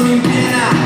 Doing better